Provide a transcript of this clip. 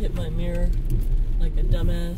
hit my mirror like a dumbass.